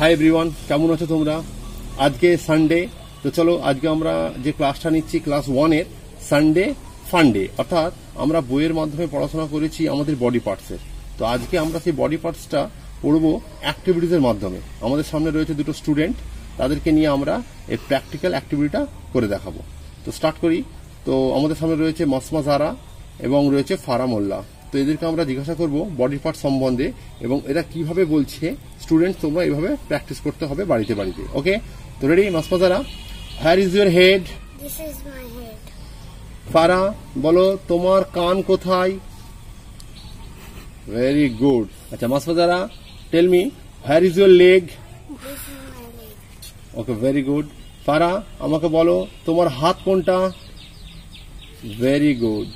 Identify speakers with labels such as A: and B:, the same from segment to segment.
A: Hi everyone কেমন আছো তোমরা? আজকে সানডে তো চলো আজকে আমরা যে ক্লাসটা নিচ্ছি ক্লাস ওয়ানের সানডে ফান্ডে অর্থাৎ আমরা বইয়ের মাধ্যমে পড়াশোনা করেছি আমাদের বডি পার্টসের তো আজকে আমরা সেই বডি পার্টসটা পড়ব অ্যাক্টিভিটিসের মাধ্যমে। আমাদের সামনে রয়েছে দুটো স্টুডেন্ট তাদেরকে নিয়ে আমরা এই প্র্যাকটিক্যাল অ্যাক্টিভিটিটা করে দেখাবো। তো স্টার্ট করি। তো আমাদের সামনে রয়েছে মসমা জারা এবং রয়েছে ফারা মোল্লা। তো এদেরকে আমরা জিজ্ঞাসা করব বডি পার্ট সম্বন্ধে এবং এরা কীভাবে বলছে স্টুডেন্ট তোমরা এইভাবে প্র্যাকটিস করতে হবে বাড়িতে বাড়িতে ওকে তো রেডি মসমা জারা হ্যার ইজ ইউর হেড. ফারা বলো তোমার কান কোথায়? ভেরি গুড আচ্ছা মাসমা জারা tell me where is your leg. Okay very good ফারা আমাকে বলো তোমার হাত কোনটা? ভেরি গুড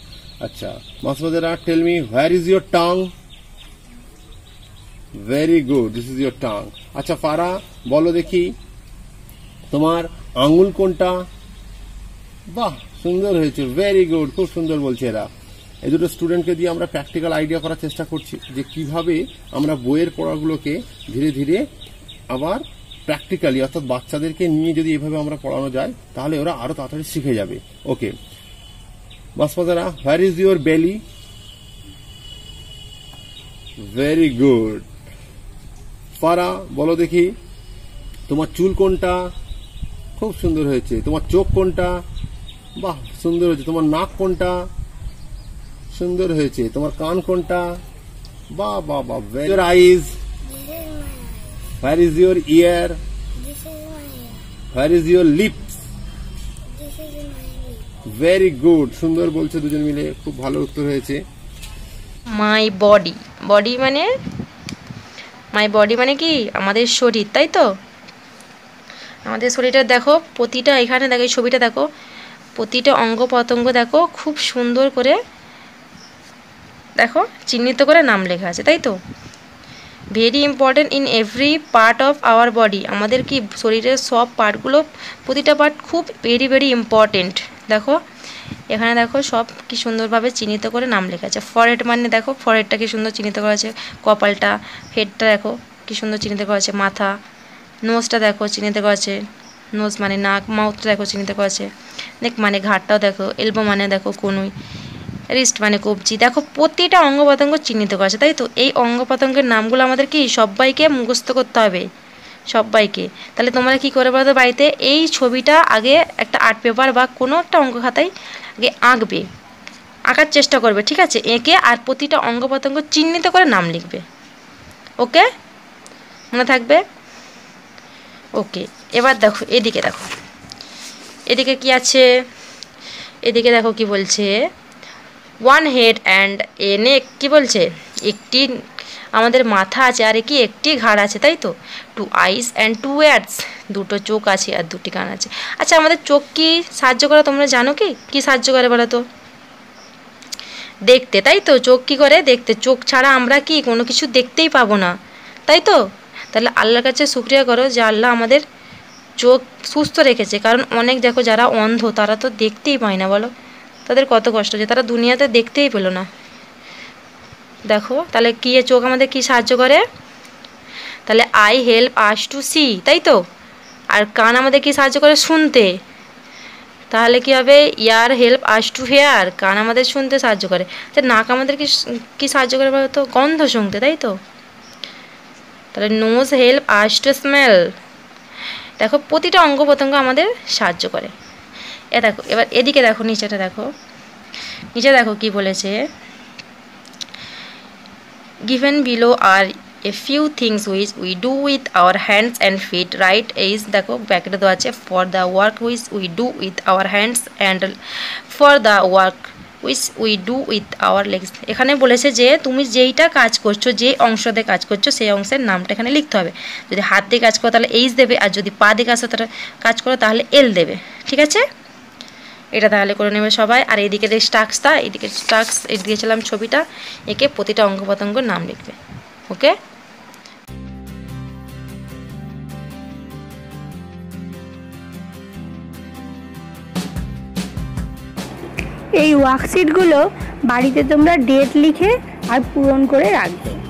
A: আচ্ছা মাসুদারা tell me where is your tongue very good this is your tongue আচ্ছা ফারা, বলো দেখি। তোমার আঙ্গুল কোনটা? বাহ, সুন্দর হয়েছে। ভেরি গুড খুব সুন্দর বলছে এরা। এই দুটো স্টুডেন্টকে দিয়ে আমরা প্র্যাকটিক্যাল আইডিয়া করার চেষ্টা করছি যে কীভাবে আমরা বইয়ের পড়াগুলোকে ধীরে ধীরে আবার প্র্যাকটিক্যালি অর্থাৎ বাচ্চাদেরকে নিয়ে যদি এভাবে আমরা পড়ানো যায়, তাহলে ওরা আরও তাড়াতাড়ি শিখে যাবে। Okay বাসপাদারা where is your belly very good ফারা বলো দেখি তোমার চুল কোনটা? খুব সুন্দর হয়েছে। তোমার চোখ কোনটা? বাহ সুন্দর হয়েছে। তোমার নাক কোনটা? সুন্দর হয়েছে। তোমার কান কোনটা? বাহ বাহ বাহ very eyes. Where is your ear. Where is your lips. Very good সুন্দর বলছে দুজন মিলে। খুব ভালো উত্তর হয়েছে।
B: মাই বডি বডি মানে মাই বডি মানে কি? আমাদের শরীর, তাই তো? আমাদের শরীরটা দেখো, প্রতিটা এখানে দেখো, এই ছবিটা দেখো, প্রতিটা অঙ্গ প্রত্যঙ্গ দেখো, খুব সুন্দর করে দেখো, চিহ্নিত করে নাম লেখা আছে, তাই তো? Very important in every part of our body আমাদের কি শরীরের সব পার্টগুলো প্রতিটা পার্ট খুব ভেরি ভেরি ইম্পর্টেন্ট দেখো? এখানে দেখো সব কি সুন্দরভাবে চিহ্নিত করে নাম লেখা আছে। ফরেড মানে দেখো ফরেডটা কি সুন্দর চিহ্নিত করা আছে। কপালটা হেডটা দেখো কি সুন্দর চিহ্নিত করা আছে। মাথা নোজটা দেখো চিহ্নিত করা আছে। নোজ মানে নাক মাউথটা দেখো চিহ্নিত করা আছে। নেক মানে ঘাটটাও দেখো। এলবো মানে দেখো কনুই। রিস্ট মানে কবজি। দেখো প্রতিটা অঙ্গ প্রত্যঙ্গ চিহ্নিত করা আছে, তাই তো? এই অঙ্গ প্রত্যঙ্গের নামগুলো আমাদের কি সবাইকে মুখস্থ করতে হবে। সবাইকে তাহলে তোমরা কি করে বলো তো বাড়িতে? এই ছবিটা আগে একটা আর্ট পেপার বা কোনো একটা অঙ্ক খাতায় আগে আঁকবে। আঁকার চেষ্টা করবে, ঠিক আছে? এঁকে আর প্রতিটা অঙ্গ প্রত্যঙ্গ চিহ্নিত করে নাম লিখবে। ওকে? মনে থাকবে? ওকে, এবার দেখো, এদিকে দেখো। এদিকে কি আছে? এদিকে দেখো কি বলছে? One head and a neck কী বলছে? একটি আমাদের মাথা আছে, আর কি একটি ঘাড় আছে, তাই তো? Two eyes and two ears দুটো চোখ আছে আর দুটি কান আছে। আচ্ছা আমাদের চোখ কি সাহায্য করে তোমরা জানো কি? কি সাহায্য করে বলো তো? দেখতে, তাই তো? চোখ কি করে? দেখতে। চোখ ছাড়া আমরা কি কোনো কিছু দেখতেই পাবো না, তাই তো? তাহলে আল্লাহর কাছে শুক্রিয়া করো যে আল্লাহ আমাদের চোখ সুস্থ রেখেছে। কারণ অনেক দেখো যারা অন্ধ, তারা তো দেখতেই পায় না, বলো? তাদের কত কষ্ট হচ্ছে তারা দুনিয়াতে দেখতেই পেল না। দেখো, তাহলে কি চোখ আমাদের কি সাহায্য করে? তাহলে eye help us to see তাই তো? আর কান আমাদের কি সাহায্য করে? শুনতে। তাহলে কি হবে? Ear help us to hear কান আমাদের শুনতে সাহায্য করে। তো নাক আমাদের কি কি সাহায্য করে বলতো? গন্ধ শুনতে, তাই তো? তাহলে nose help us to smell দেখো, প্রতিটা অঙ্গ প্রত্যঙ্গ আমাদের সাহায্য করে। এ দেখো, এবার এদিকে দেখো, নিচেটা দেখো। নিচে দেখো কি বলেছে? Given below are a few things which we do with our hands and feet right is দেখো ব্যাকেটে দেওয়া আছে for the work which we do with our hands and for the work which we do with our legs এখানে বলেছে যে তুমি যেইটা কাজ করছ যে অংশতে কাজ করছ সেই অংশের নামটা এখানে লিখতে হবে যদি হাত দিয়ে কাজ করো তাহলে এইচ দেবে আর যদি পা দিয়ে কাজ করো তাহলে এল দেবে ঠিক আছে এটা তাহলে করে নেবে সবাই। আর এদিকে যে স্টাক্সটা এদিকে স্টাক্স এদিকে ছিলাম ছবিটা, একে প্রতিটা অঙ্গ প্রত্যঙ্গ নাম লিখবে। ওকে?
C: এই ওয়ার্কশিটগুলো বাড়িতে তোমরা ডেট লিখে আর পূরণ করে রাখবে।